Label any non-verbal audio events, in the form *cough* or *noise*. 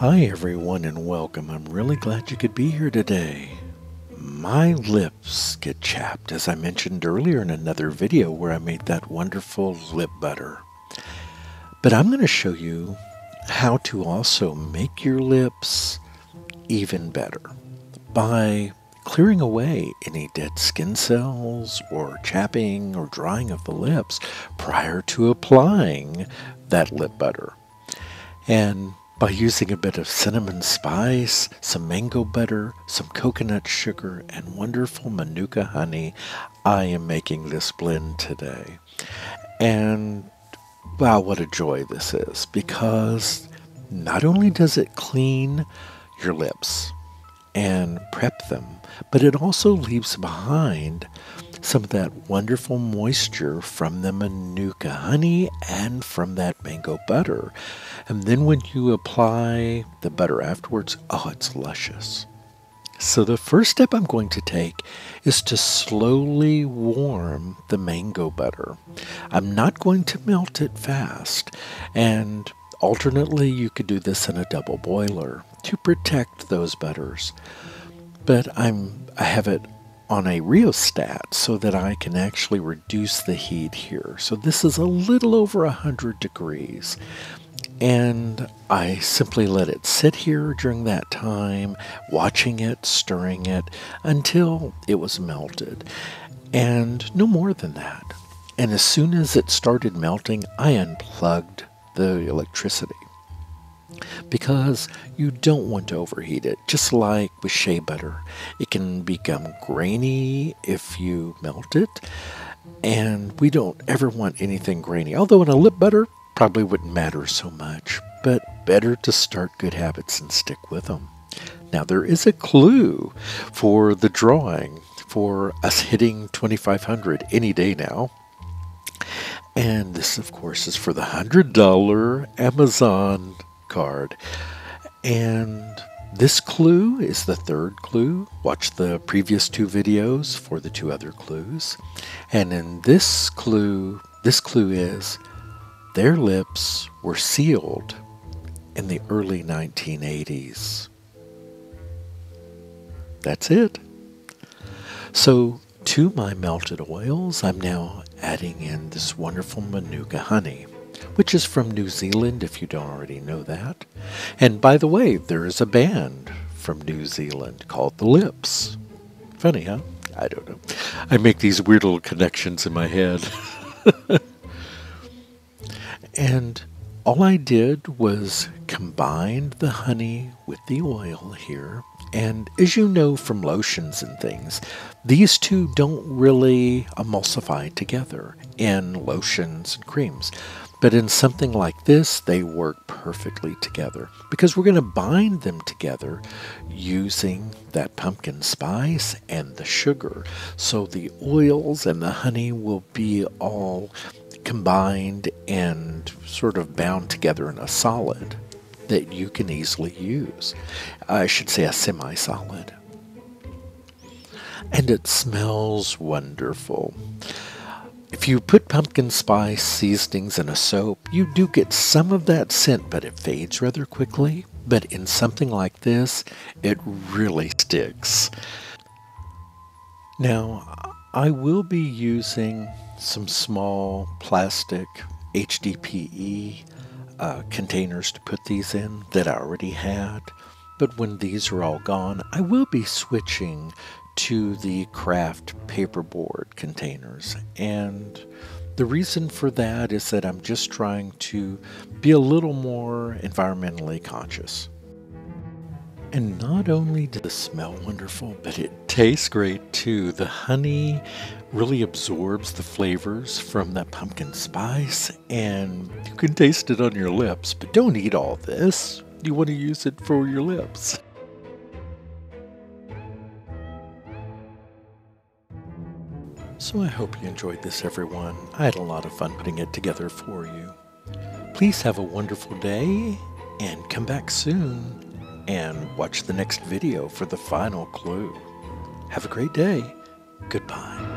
Hi, everyone, and welcome. I'm really glad you could be here today. My lips get chapped, as I mentioned earlier in another video where I made that wonderful lip butter. But I'm going to show you how to also make your lips even better by clearing away any dead skin cells or chapping or drying of the lips prior to applying that lip butter. And by using a bit of cinnamon spice, some mango butter, some coconut sugar, and wonderful manuka honey, I am making this blend today. And wow, what a joy this is because not only does it clean your lips and prep them, but it also leaves behind some of that wonderful moisture from the manuka honey and from that mango butter. And then when you apply the butter afterwards, oh, it's luscious. So the first step I'm going to take is to slowly warm the mango butter. I'm not going to melt it fast, and alternately you could do this in a double boiler to protect those butters. But I'm I have it on a rheostat so that I can actually reduce the heat here. So this is a little over 100 degrees. And I simply let it sit here during that time, watching it, stirring it, until it was melted. And no more than that. And as soon as it started melting, I unplugged the electricity because you don't want to overheat it. Just like with shea butter, it can become grainy if you melt it, and we don't ever want anything grainy. Although in a lip butter, probably wouldn't matter so much, but better to start good habits and stick with them. Now, there is a clue for the drawing for us hitting 2500 any day now. And this, of course, is for the $100 Amazon card. And this clue is the third clue. Watch the previous two videos for the two other clues. And in this clue, this clue is their lips were sealed in the early 1980s. That's it. So, to my melted oils, I'm now adding in this wonderful Manuka honey which is from New Zealand, if you don't already know that. And by the way, there is a band from New Zealand called The Lips. Funny, huh? I don't know. I make these weird little connections in my head. *laughs* and all I did was combine the honey with the oil here. And as you know from lotions and things, these two don't really emulsify together in lotions and creams. But in something like this, they work perfectly together because we're going to bind them together using that pumpkin spice and the sugar. So the oils and the honey will be all combined and sort of bound together in a solid that you can easily use. I should say a semi solid. And it smells wonderful. If you put pumpkin spice seasonings in a soap, you do get some of that scent, but it fades rather quickly. But in something like this, it really sticks. Now, I will be using some small plastic HDPE uh, containers to put these in that I already had. But when these are all gone, I will be switching to the craft paperboard containers. And the reason for that is that I'm just trying to be a little more environmentally conscious. And not only does it smell wonderful, but it tastes great too. The honey really absorbs the flavors from that pumpkin spice, and you can taste it on your lips. But don't eat all this, you want to use it for your lips. So I hope you enjoyed this, everyone. I had a lot of fun putting it together for you. Please have a wonderful day and come back soon and watch the next video for the final clue. Have a great day. Goodbye.